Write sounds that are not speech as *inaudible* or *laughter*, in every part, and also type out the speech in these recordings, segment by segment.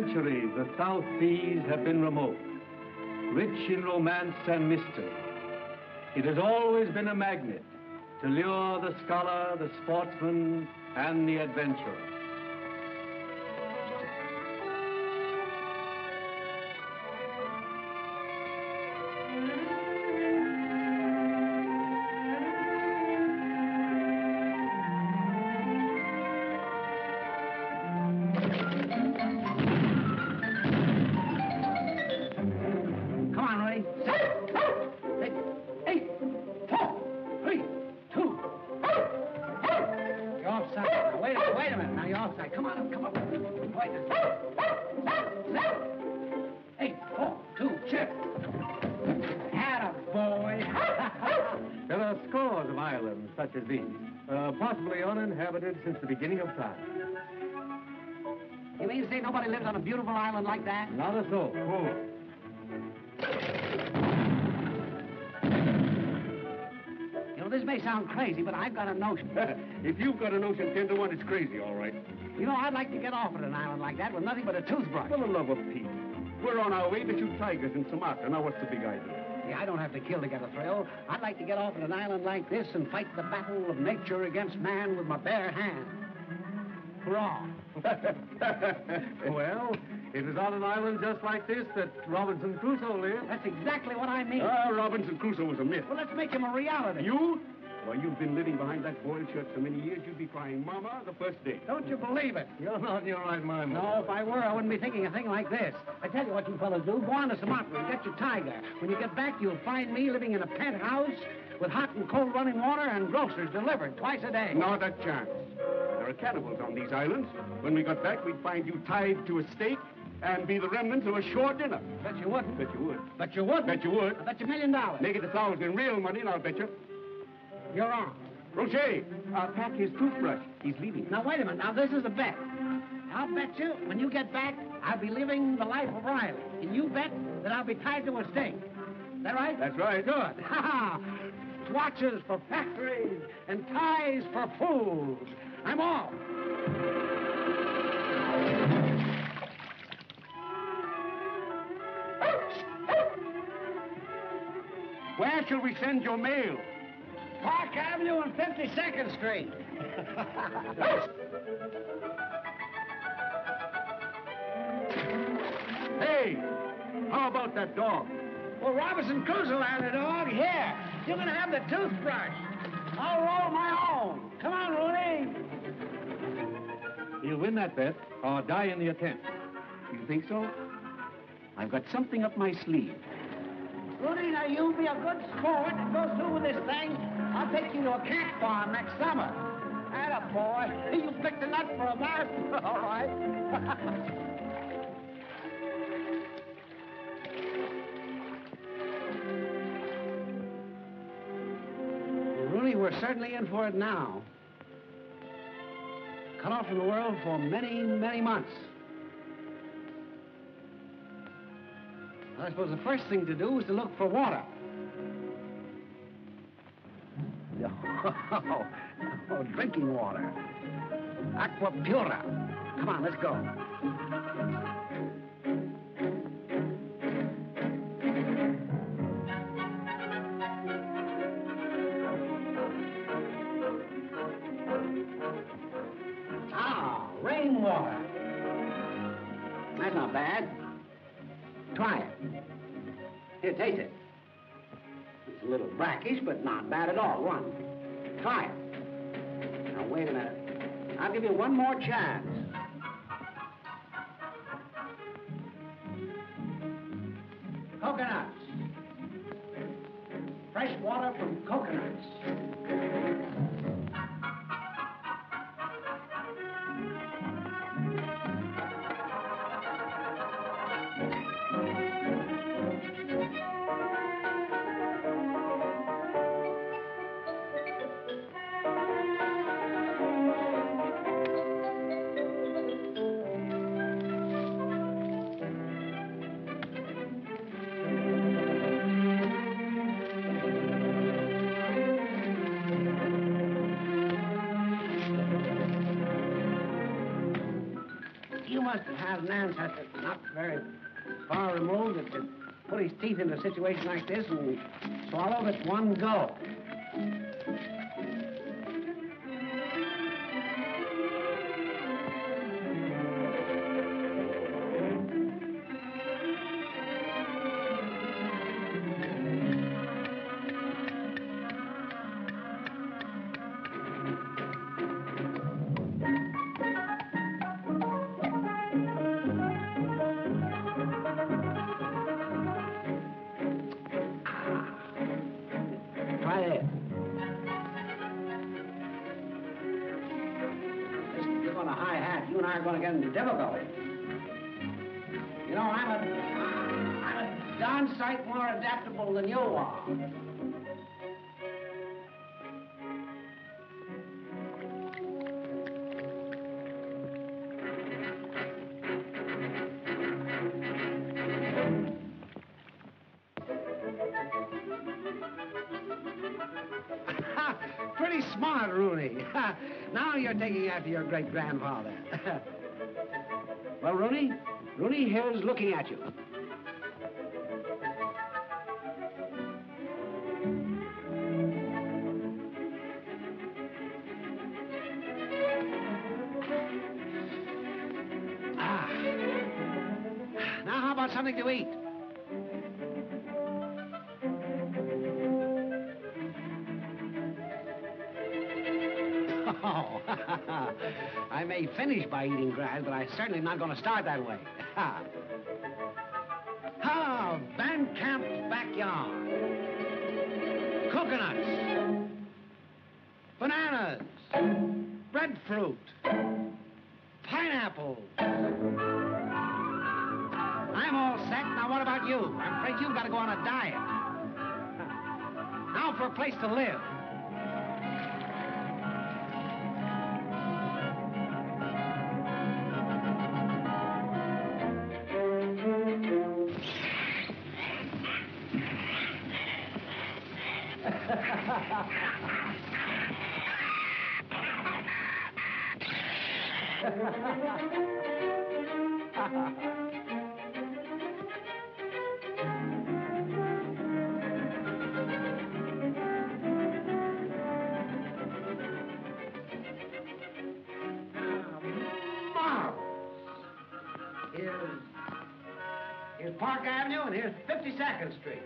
centuries, the South Seas have been remote, rich in romance and mystery. It has always been a magnet to lure the scholar, the sportsman, and the adventurer. Such as these, uh, possibly uninhabited since the beginning of time. you mean to say nobody lives on a beautiful island like that? Not a soul. You know, this may sound crazy, but I've got a notion. *laughs* if you've got a notion 10 to 1, it's crazy, all right. You know, I'd like to get off at an island like that with nothing but a toothbrush. For the love of Pete. We're on our way to shoot tigers in Sumatra. Now, what's the big idea? See, I don't have to kill to get a thrill. I'd like to get off at an island like this and fight the battle of nature against man with my bare hands. *laughs* Hurrah! well, it is on an island just like this that Robinson Crusoe lived. That's exactly what I mean. Ah, Robinson Crusoe was a myth. well, let's make him a reality. You? Why, you've been living behind that boiled shirt so many years, you'd be crying Mama the first day. Don't you believe it? You're not in your right mind, No, if I were, I wouldn't be thinking a thing like this. I tell you what you fellas do. Go on to Sumatra and get your tiger. When you get back, you'll find me living in a penthouse with hot and cold running water and groceries delivered twice a day. Not a chance. There are cannibals on these islands. When we got back, we'd find you tied to a stake and be the remnants of a shore dinner. Bet you wouldn't. Bet you would. Bet you wouldn't. Bet you would. I bet you a million dollars. Make it a thousand in real money, and I'll bet you. You're on. Rocher, uh, pack his toothbrush. He's leaving. Now, wait a minute. Now, this is a bet. I'll bet you when you get back, I'll be living the life of Riley. And you bet that I'll be tied to a stake. Is that right? That's right. Good. Ha *laughs* ha! Watches for factories and ties for fools. I'm off. Where shall we send your mail? Park Avenue and 52nd Street. Hey, how about that dog? well, Robinson Crusoe had a dog. Here, you're going to have the toothbrush. I'll roll my own. Come on, Rooney. He'll win that bet or die in the attempt. You think so? I've got something up my sleeve. Rudy, now you be a good sport and go through with this thing. I'll take you to a cat farm next summer. Atta boy. *laughs* You picked a nut for a marathon, *laughs* all right. *laughs* We're certainly in for it now. Cut off from the world for many, many months. I suppose the first thing to do is to look for water. Oh, *laughs* oh, drinking water. Aqua Pura. Come on, let's go. Ah, rainwater. That's not bad. Try it. Here, taste it. It's a little brackish, but not bad at all. One. Try. Now, wait a minute. I'll give you one more chance. Coconuts. Fresh water from coconuts. Some ancestor not very far removed that could put his teeth into a situation like this and swallow it one go. Looking at you. Ah. *sighs* Now, how about something to eat? May finish by eating grass, but I'm certainly not going to start that way. *laughs* Ha! Ah, Van Camp's backyard. Coconuts. Bananas. Breadfruit. Pineapples. I'm all set. Now, what about you? I'm afraid you've got to go on a diet. *laughs* Now for a place to live. Here's, Park Avenue and here's 52nd Street.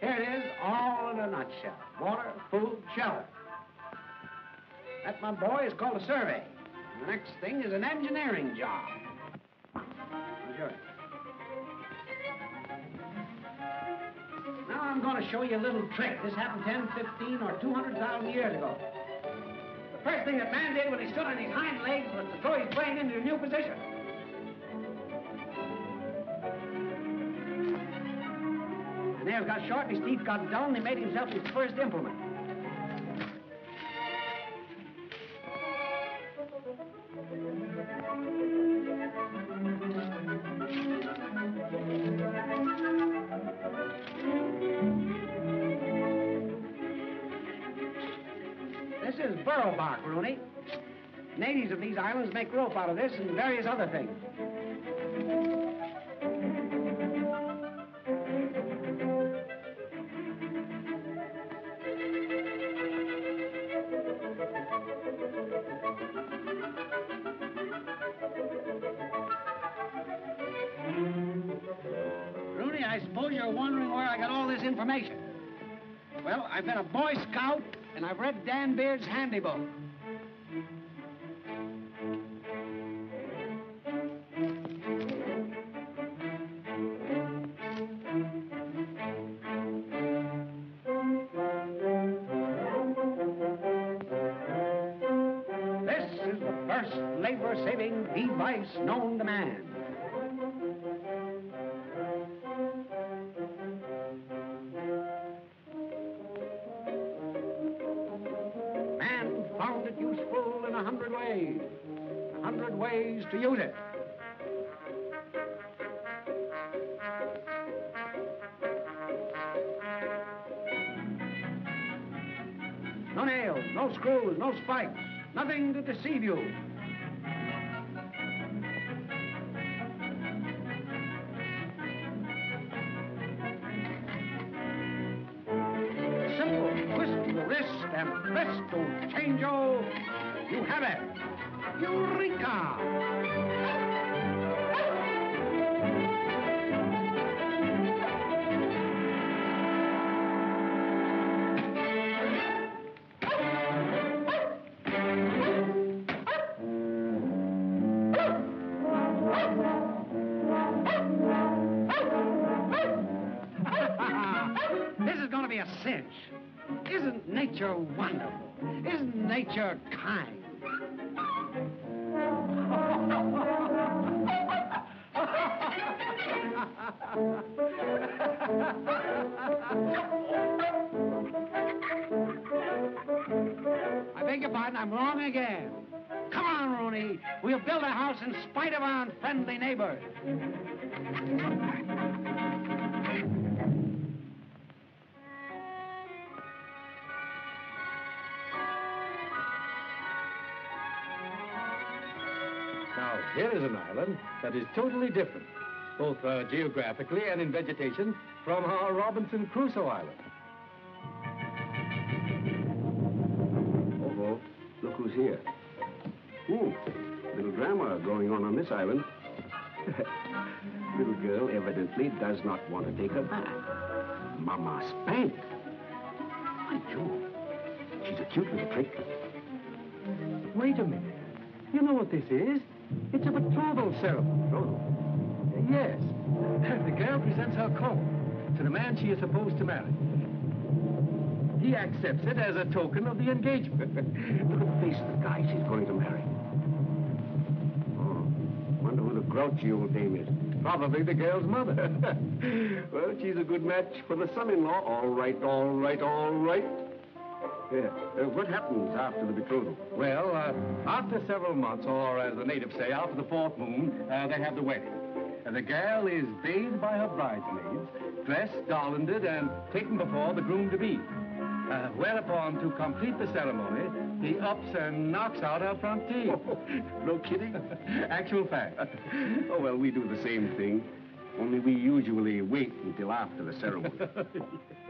Here it is, all in a nutshell. Water, shelter. That, my boy, is called a survey. The next thing is an engineering job. Now I'm going to show you a little trick. This happened 10, 15, or 200,000 years ago. The first thing that man did when he stood on his hind legs was to throw his brain into a new position. The nails got short, and his teeth got dull, and he made himself his first implement. Make rope out of this and various other things. Rooney, I suppose you're wondering where I got all this information. Well, I've been a Boy Scout, and I've read Dan Beard's handy book. First labor-saving device known to man. Man found it useful in a hundred ways. A hundred ways to use it. No nails, no screws, no spikes, nothing to deceive you. In spite of our unfriendly neighbors. Now, here is an island that is totally different, both uh, geographically and in vegetation, from our Robinson Crusoe Island. Oh, look who's here. Ooh, little drama going on on this island. *laughs* little girl evidently does not want to take her bath. Mama spanked. By Jove, she's a cute little trick. Wait a minute. You know what this is? It's a betrothal ceremony. Oh, Yes. *laughs* The girl presents her comb to the man she is supposed to marry. He accepts it as a token of the engagement. look at the face of the guy she's going to marry. Grouchy old dame is. Probably the girl's mother. *laughs* well, she's a good match for the son-in-law. All right, all right, all right. Yeah. Uh, what happens after the betrothal? well, uh, after several months, or as the natives say, after the fourth moon, uh, they have the wedding. And the girl is bathed by her bridesmaids, dressed, garlanded, and taken before the groom-to-be. Uh, whereupon, to complete the ceremony, he ups and knocks out our front teeth. *laughs* no kidding? Actual fact. *laughs* oh, well, we do the same thing. Only we usually wait until after the ceremony. *laughs*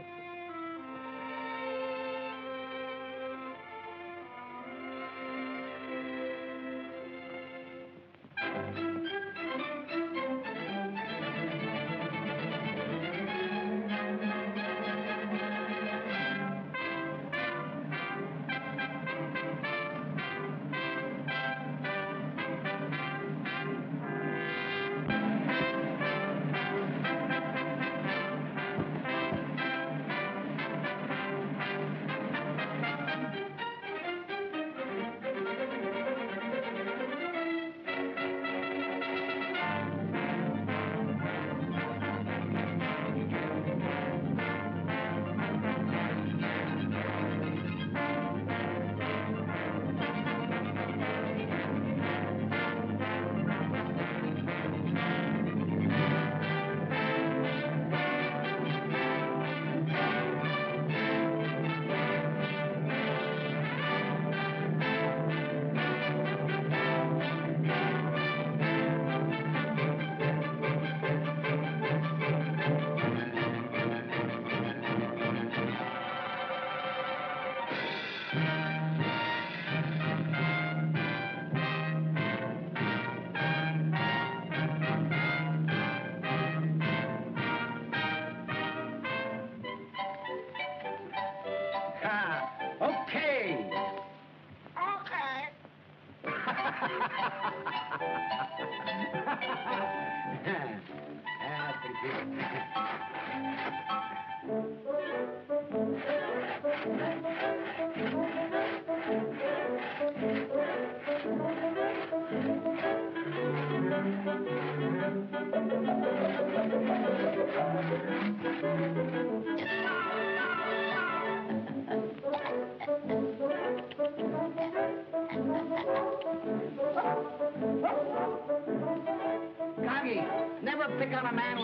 man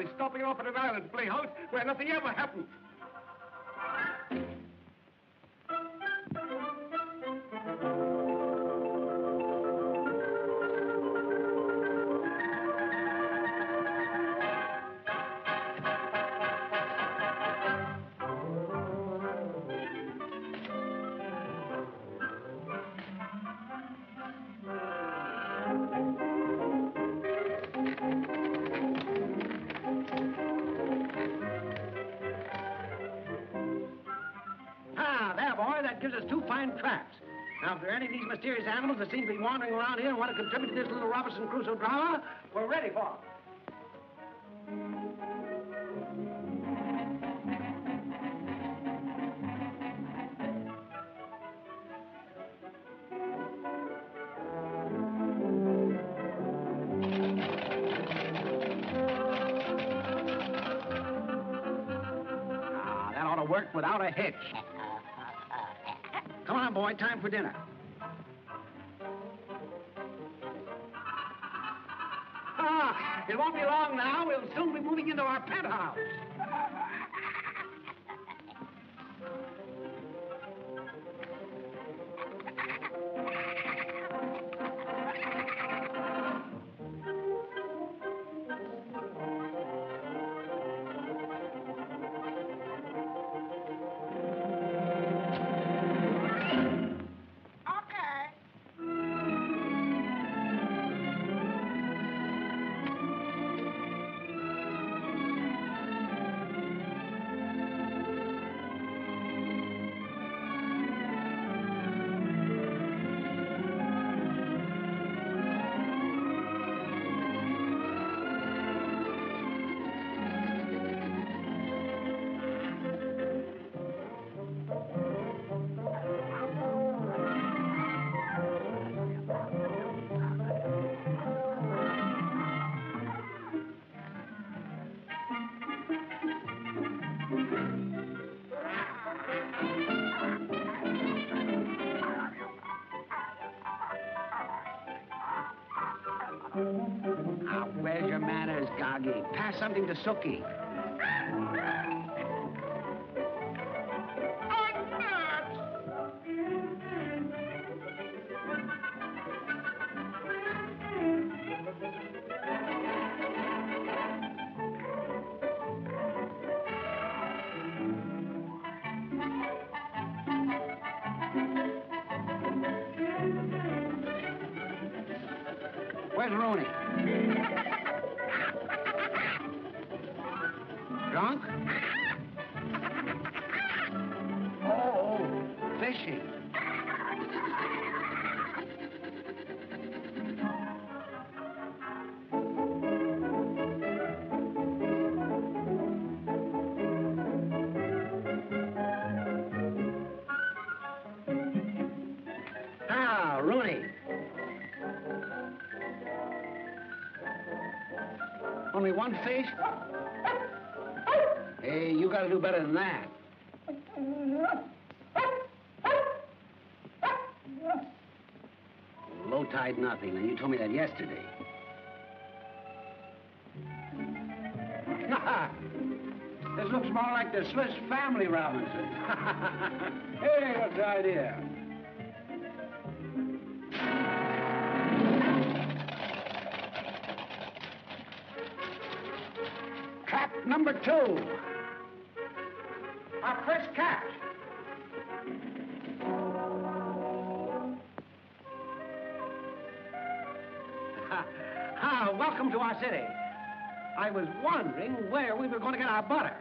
This, stopping off at an island to play house where nothing ever happened. Robinson Crusoe drama, we're ready for 'em. Ah, that ought to work without a hitch. *laughs* Come on, boy, time for dinner. Ah, it won't be long now. We'll soon be moving into our penthouse. Pass Only one fish? Hey, you gotta do better than that. Low tide nothing, and you told me that yesterday. *laughs* this looks more like the Swiss Family Robinson. *laughs* hey, what's the idea? Two. Our first catch. *laughs* ah, welcome to our city. I was wondering where we were going to get our butter.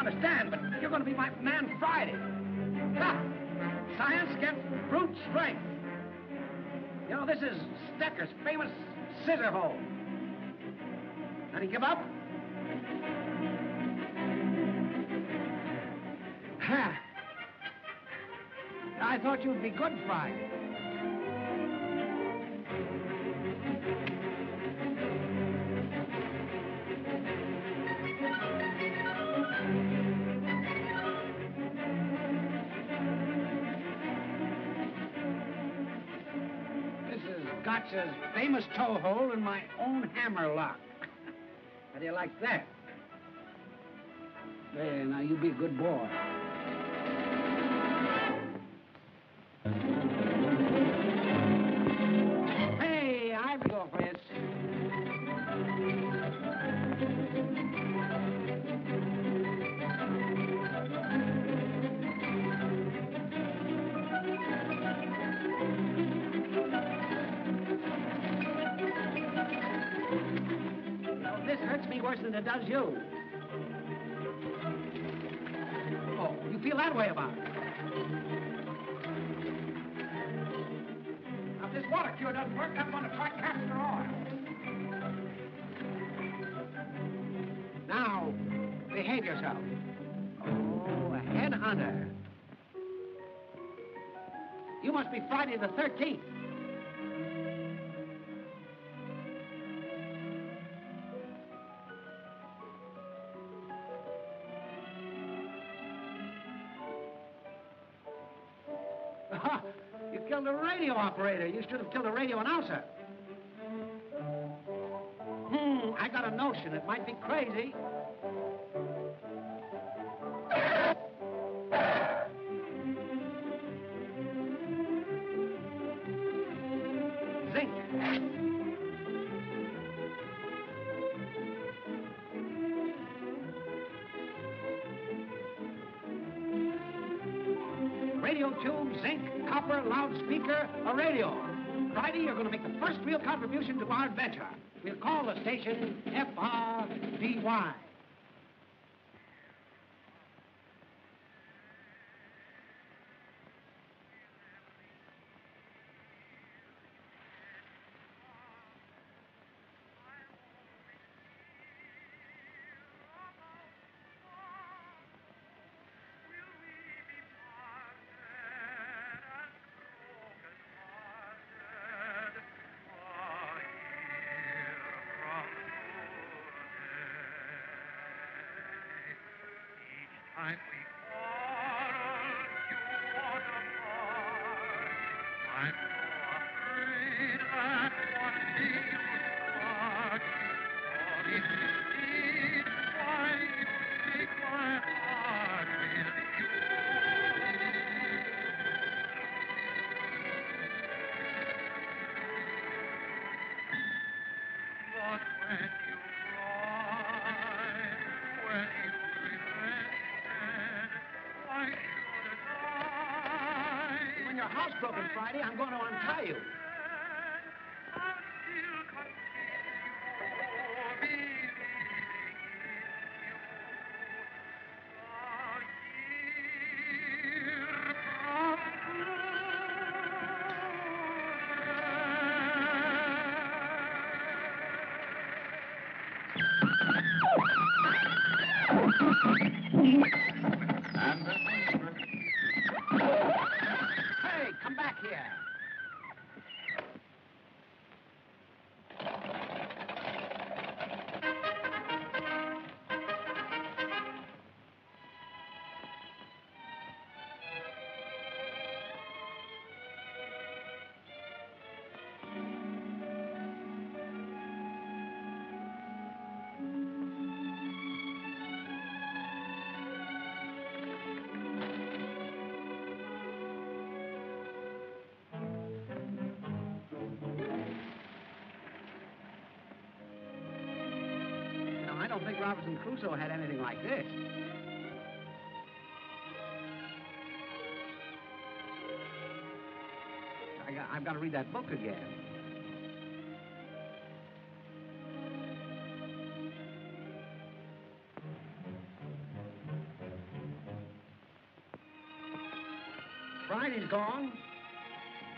Understand, but you're going to be my man Friday. Ha! Science against brute strength. You know, this is Stecher's famous scissor hold. Any give up? Ha! I thought you'd be good Friday. Gotch's famous toe hold in my own hammer lock. How do you like that? There, now you be a good boy. Must be Friday the 13th. Ah, you killed a radio operator. You should have killed a radio announcer. Hmm, I got a notion. It might be crazy. Copper, loudspeaker, a radio. Friday, you're going to make the first real contribution to our adventure. We'll call the station FRDY. Broken Friday, Robinson Crusoe had anything like this. I, I've got to read that book again. Friday's gone.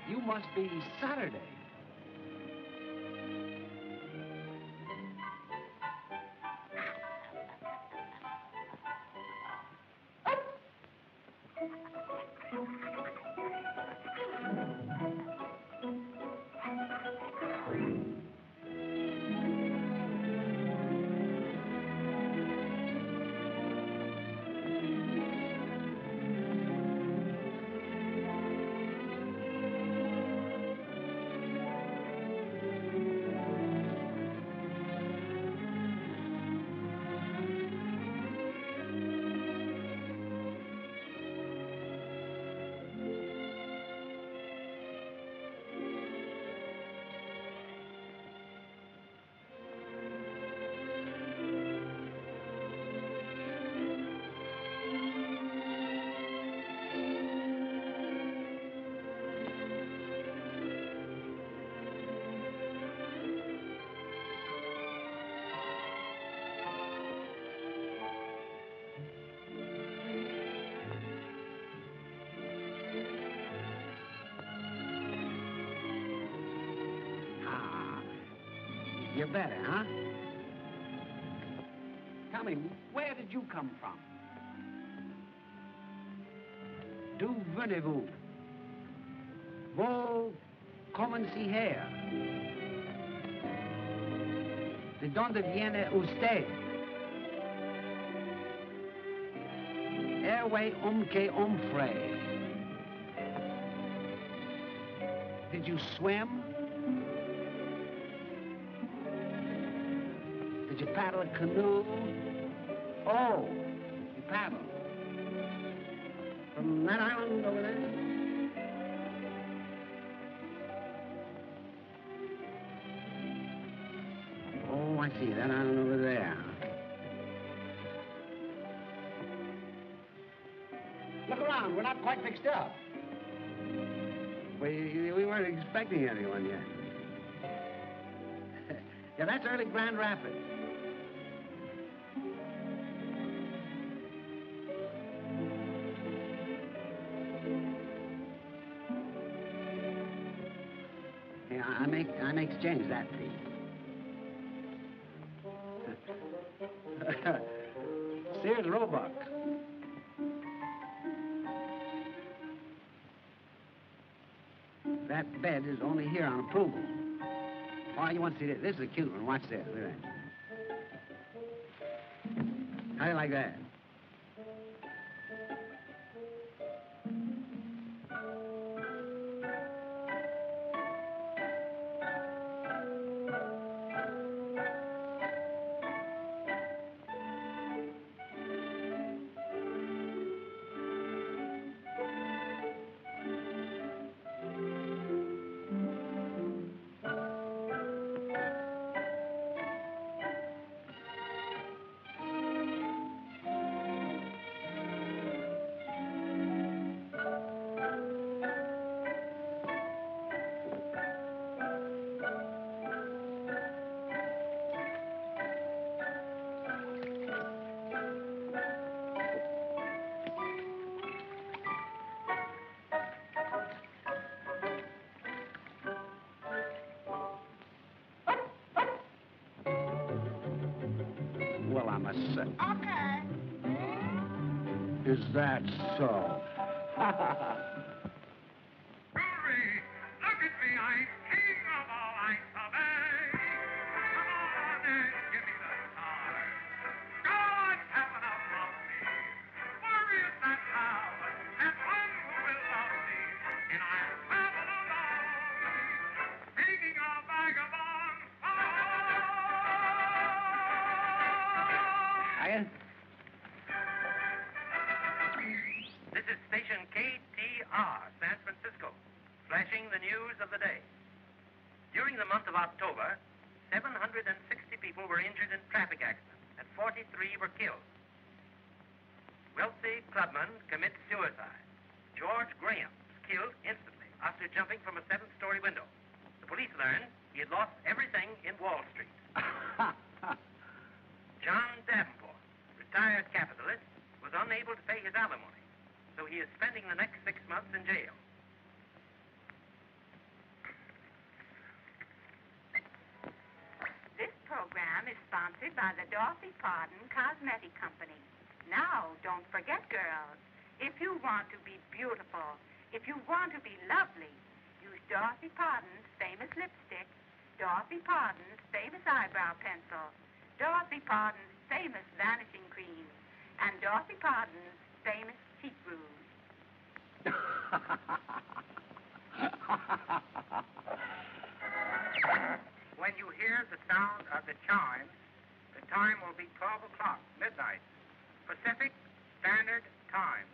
You must be Saturday. You're better, huh? Tell where did you come from? D'où venez-vous? Vous commencez here. ¿De dónde viene usted? Airway um que hombre. Did you swim? Did you paddle a canoe? Oh, you paddled. From that island over there? Oh, I see. That island over there. Look around. We're not quite fixed up. We, we weren't expecting anyone yet. *laughs* yeah, that's early Grand Rapids. Exchange that fee. Sears Roebuck. That bed is only here on approval. Oh, you want to see this? This is a cute one. Watch this. Look at that. How do you like that? Is that so? *laughs* Pardon's famous vanishing cream, and Dorothy Pardon's famous cheek rouge. *laughs* When you hear the sound of the chimes, the time will be 12 o'clock, midnight, Pacific Standard Time.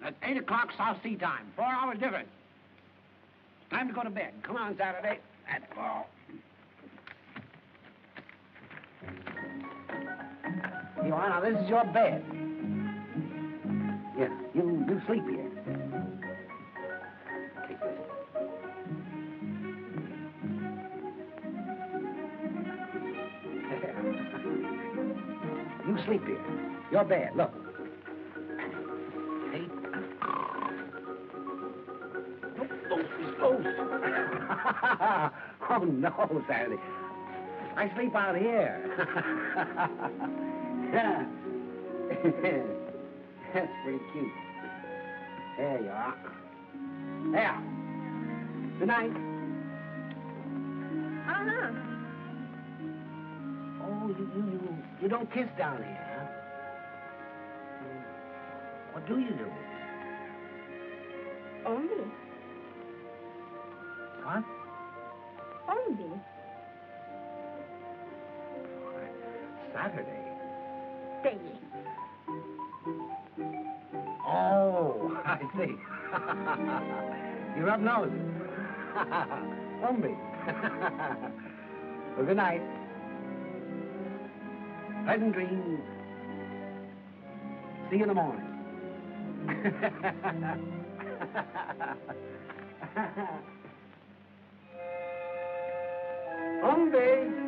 That's 8 o'clock South Sea time. Four hours difference. Time to go to bed. Come on, Saturday. Let's go. You are now, this is your bed. Yeah, you, you sleep here. Take this. *laughs* you sleep here. Your bed, look. *laughs* oh no, Saturday. I sleep out here. yeah. *laughs* That's pretty cute. There you are. There. Good night. Uh-huh. Oh, you, you, you, you don't kiss down here, huh? What do you do? Only. See. *laughs* you rub noses. Hombre. well, good night. Pleasant dreams. See you in the morning. *laughs* Hombre.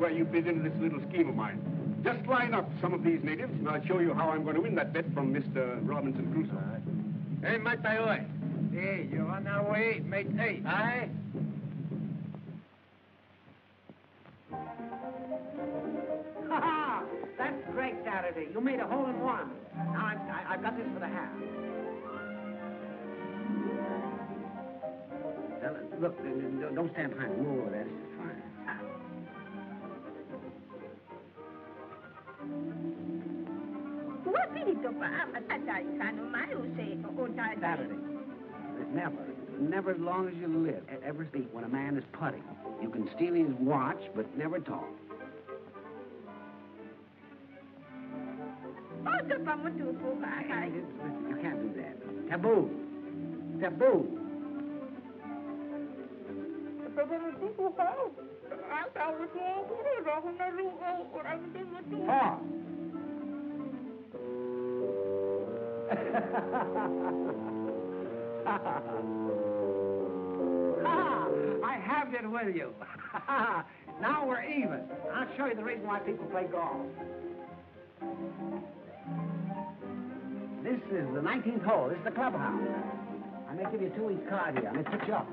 Where you fit into this little scheme of mine. Just line up some of these natives, and I'll show you how I'm going to win that bet from Mr. Robinson Crusoe. Hey, mate, oi. Hey, you're on our way, mate. Hey, aye? Ha ha! That's great, Saturday. You made a hole in one. Now I've, I, I've got this for the half. Well, look, don't stand behind. Move over there. This is fine. What Dito pa, matatay ka no mayo say, o. Saturday. Never, never as long as you live, ever speak when a man is putting. You can steal his watch, but never talk. Oto pa mo ka, kay. You can't do that. Taboo. Taboo. Pagkamutupo ka. Ang tawag mo ako, wala ako naruo, orang di Ah, I have it with you. *laughs* now we're even. I'll show you the reason why people play golf. This is the 19th hole. This is the clubhouse. I may give you a two weeks card here. I may put you up.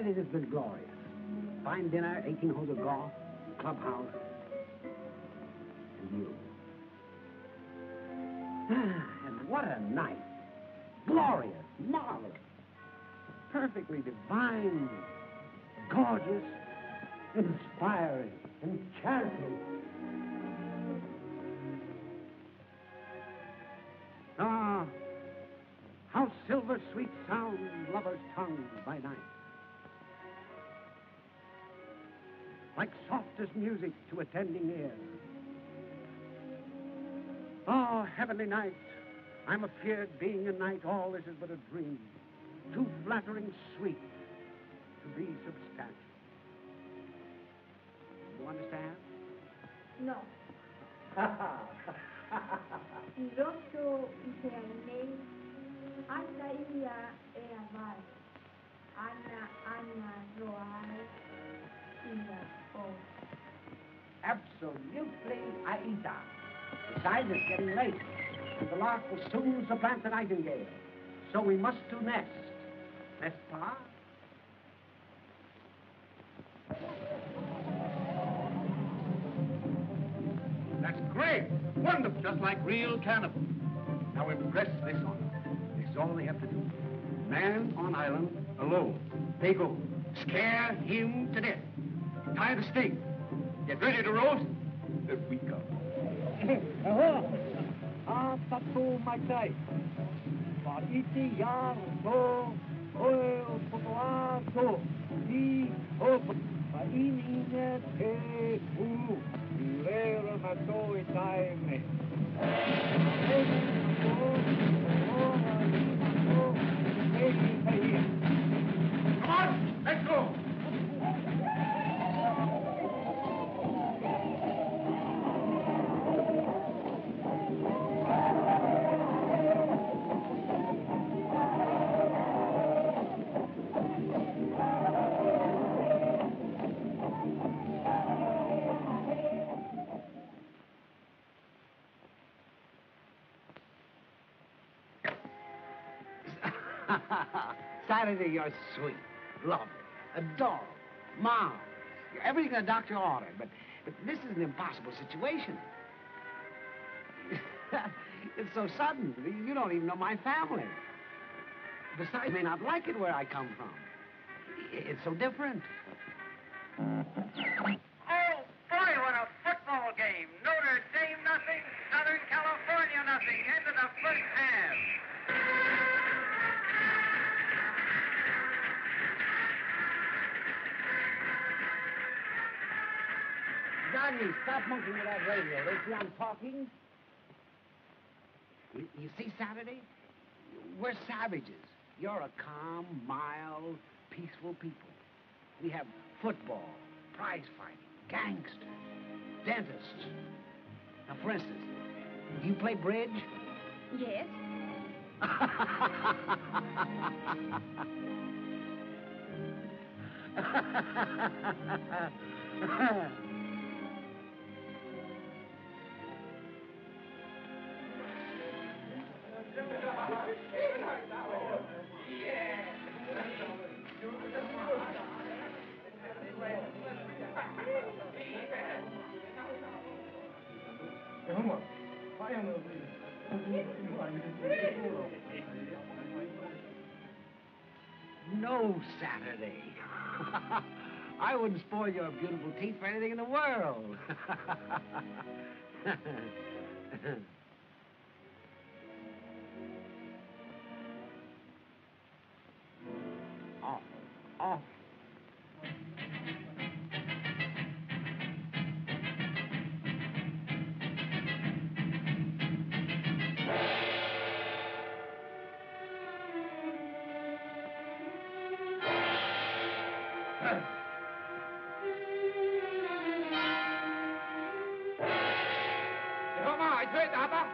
Saturday has been glorious. Fine dinner, 18 holes of golf, clubhouse, and you. *sighs* and what a night. Glorious, marvelous, perfectly divine, gorgeous, inspiring, enchanting. Ah, how silver sweet sound lovers' tongues by night. Like softest music to attending ear. Oh, heavenly night, I'm afeard being a night all this is but a dream, too flattering sweet to be substantial. You understand? No. *laughs* Piloto Israelei, Anta ia e avar. Ana, Ana, Roai. Absolutely, Aida. Besides, it's getting late. and The lark will soon supplant the nightingale. So we must do nest. N'est-ce pas? That's great. Wonderful. Just like real cannibal. Now impress this on them. This is all they have to do. Man on island, alone. They go. Scare him to death. Tie the stake. Get ready to roast. If we come. Ah, tato matai. Paiti yar to oil potoato. Di op. Paini ne te u. Lera mato itaime. Come on, let's go. *laughs* Saturday, you're sweet, lovely, adorable, marvelous. You're everything a doctor ordered, but, but this is an impossible situation. *laughs* it's so sudden. You don't even know my family. Besides, you may not like it where I come from. It's so different. Stop with that radio. Don't see I'm talking? You, you see, Saturday? We're savages. You're a calm, mild, peaceful people. We have football, prize fighting, gangsters, dentists. Now, for instance, do you play bridge? Yes. *laughs* No Saturday. *laughs* I wouldn't spoil your beautiful teeth for anything in the world. *laughs* Oh, oh. 去打吧。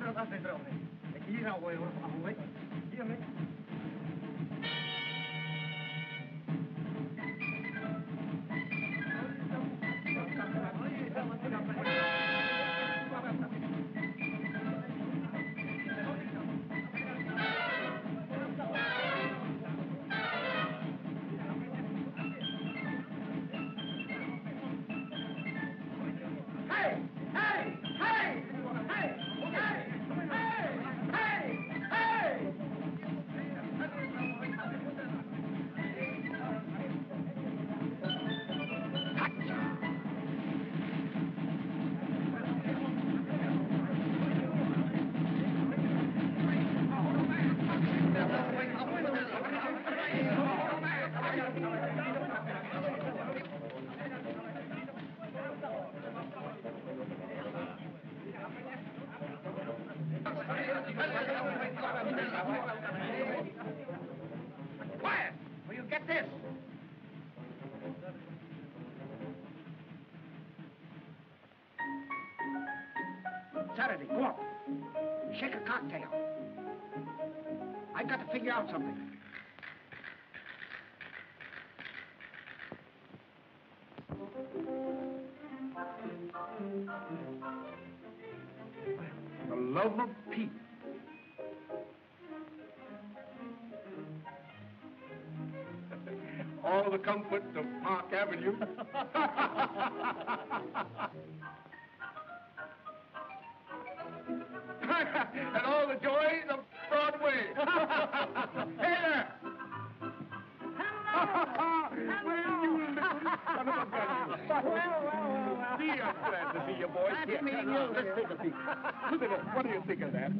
Off, off. Hey! Comforts of Park Avenue. *laughs* and all the joys of Broadway. *laughs* hey there! well, you son of a gun. Well, well, well. Gee, I'm glad to see you, boys. To Here, meet come you. on, Let's take a peek. Look at that. What do you think of that?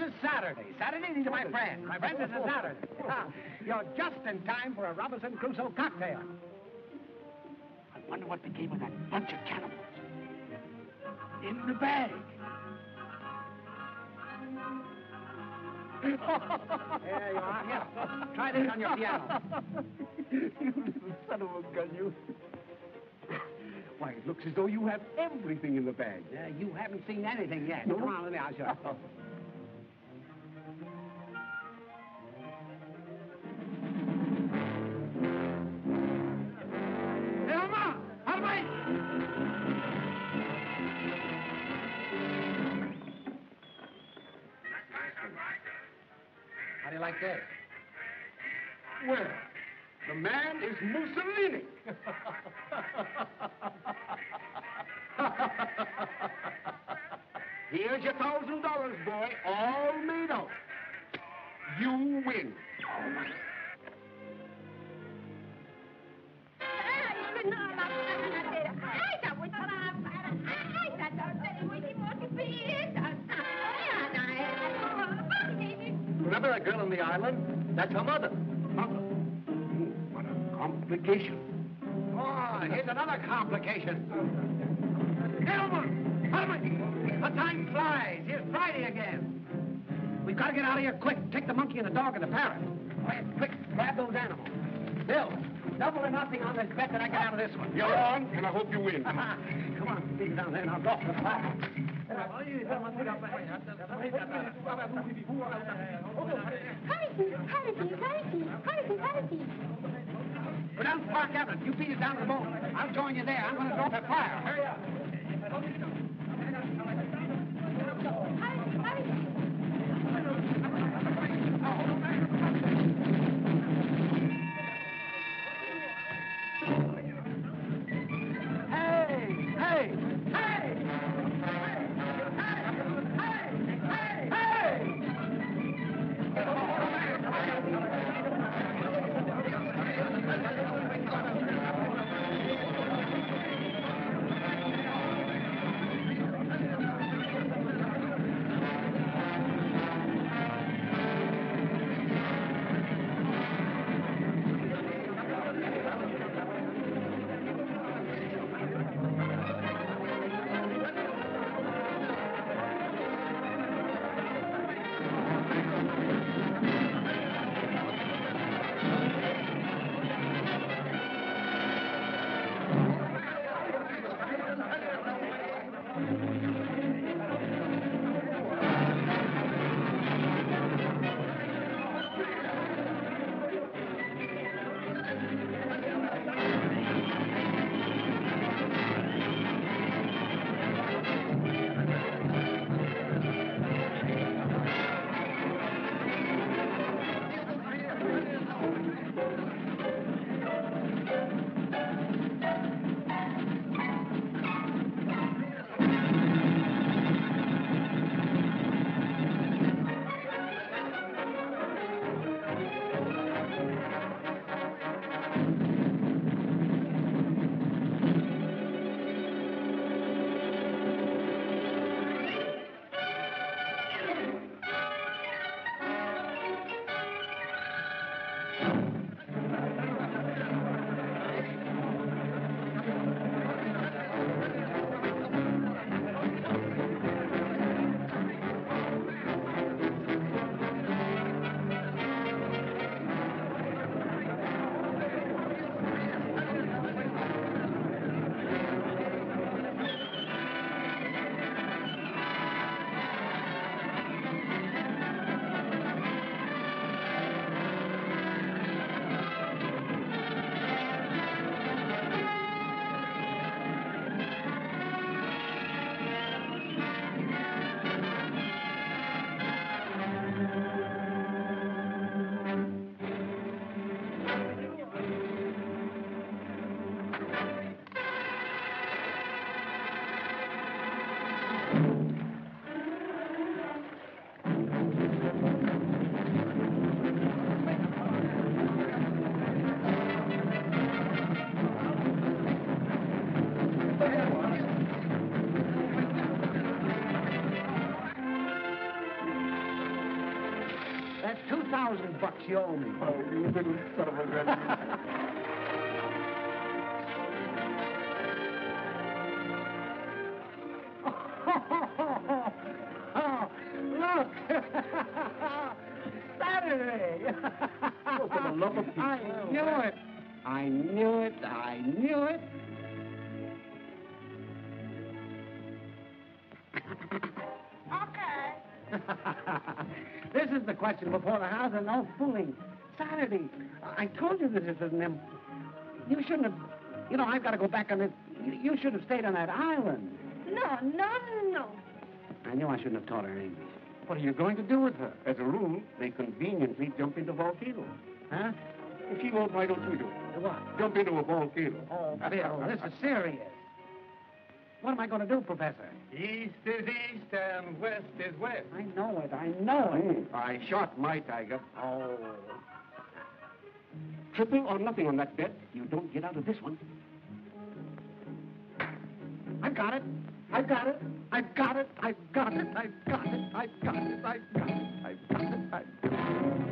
This is Saturday. Saturday, these are my friends. My friends, this is Saturday. Ah, You're just in time for a Robinson Crusoe cocktail. I wonder what became of that bunch of cannibals. In the bag. there you are. Here, try this on your piano. *laughs* you little son of a gun, you. Why, it looks as though you have everything in the bag. Uh, you haven't seen anything yet. No? Come on, let me, I'll show you. *laughs* like this? Well, the man is Mussolini. *laughs* Here's your thousand dollars, boy, all made up. You win. Remember that girl on the island? That's her mother. Mother? Hmm, What a complication. Oh, here's another complication. Gentlemen, gentlemen, the time flies. Here's Friday again. We've got to get out of here quick. Take the monkey and the dog and the parrot. Quick, quick, grab those animals. Bill, double or nothing on this bet that I get out of this one. You're on, and I hope you win. *laughs* Come on, it down there and *laughs* I'll drop the flag. Go down to Park Avenue. You beat it down to the boat. I'll join you there. I'm going to drop that fire. Hurry up. You owe me. Is question before the house and no fooling. Saturday. I told you this is an im- You shouldn't have... You know, I've got to go back on it. You, you should have stayed on that island. No, no, no. I knew I shouldn't have taught her English. What are you going to do with her? As a rule, they conveniently jump into volcanoes. Huh? If she won't, why don't you do it? What? Jump into a volcano. Oh, Bill, this is serious. What am I going to do, Professor? East is east and west is west. I know it. I know it. Hmm, I shot my tiger. Oh. Triple or nothing on that bet. You don't get out of this one. I've got it. I've got it. I've got it. I've got it. I've got it. I've got it. I've got it. I've got it. I've got it. I've got it.